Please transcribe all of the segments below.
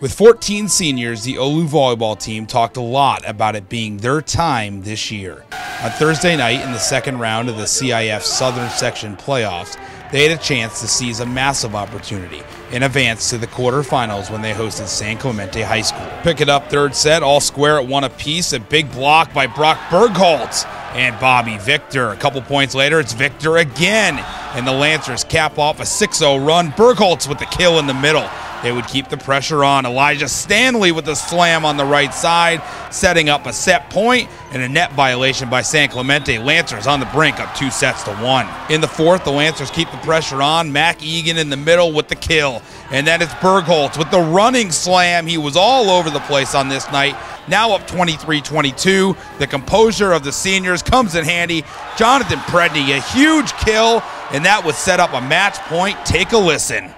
With 14 seniors, the Olu volleyball team talked a lot about it being their time this year. On Thursday night in the second round of the CIF Southern Section playoffs, they had a chance to seize a massive opportunity and advance to the quarterfinals when they hosted San Clemente High School. Pick it up third set, all square at one apiece, a big block by Brock Bergholtz and Bobby Victor. A couple points later, it's Victor again, and the Lancers cap off a 6-0 run. Bergholtz with the kill in the middle. They would keep the pressure on. Elijah Stanley with a slam on the right side, setting up a set point and a net violation by San Clemente. Lancers on the brink up two sets to one. In the fourth, the Lancers keep the pressure on. Mac Egan in the middle with the kill. And then it's Bergholtz with the running slam. He was all over the place on this night. Now up 23 22. The composure of the seniors comes in handy. Jonathan Predney, a huge kill, and that would set up a match point. Take a listen.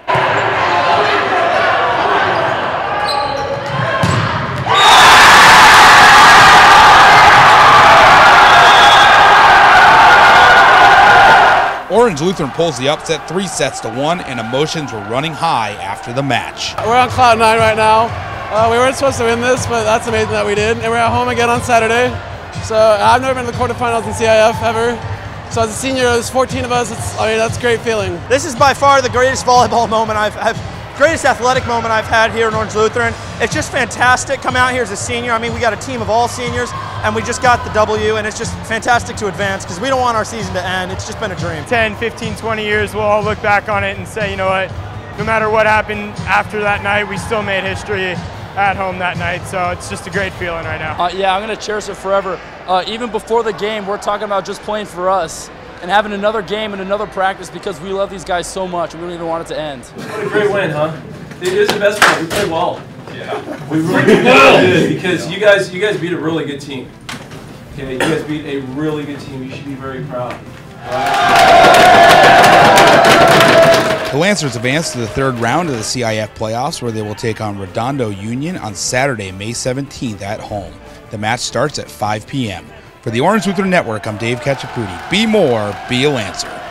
Orange Lutheran pulls the upset three sets to one, and emotions were running high after the match. We're on cloud nine right now. Uh, we weren't supposed to win this, but that's amazing that we did. And we're at home again on Saturday. So I've never been to the quarterfinals in CIF ever. So as a senior, there's 14 of us. It's, I mean, that's a great feeling. This is by far the greatest volleyball moment I've, I've greatest athletic moment I've had here in Orange Lutheran. It's just fantastic. Come out here as a senior. I mean, we got a team of all seniors, and we just got the W, and it's just fantastic to advance because we don't want our season to end. It's just been a dream. 10, 15, 20 years, we'll all look back on it and say, you know what, no matter what happened after that night, we still made history at home that night. So it's just a great feeling right now. Uh, yeah, I'm going to cherish it forever. Uh, even before the game, we're talking about just playing for us and having another game and another practice because we love these guys so much. We don't even want it to end. What a great win, huh? It was the best one. We played well. Yeah. We really did because you guys you guys beat a really good team. Okay, you guys beat a really good team. You should be very proud. The Lancers advance to the third round of the CIF playoffs where they will take on Redondo Union on Saturday, May 17th at home. The match starts at 5 p.m. For the Orange Lutheran Network, I'm Dave Cacciaputi. Be more, be a Lancer.